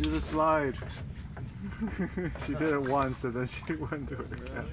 Do the slide. she did it once and then she wouldn't do it again.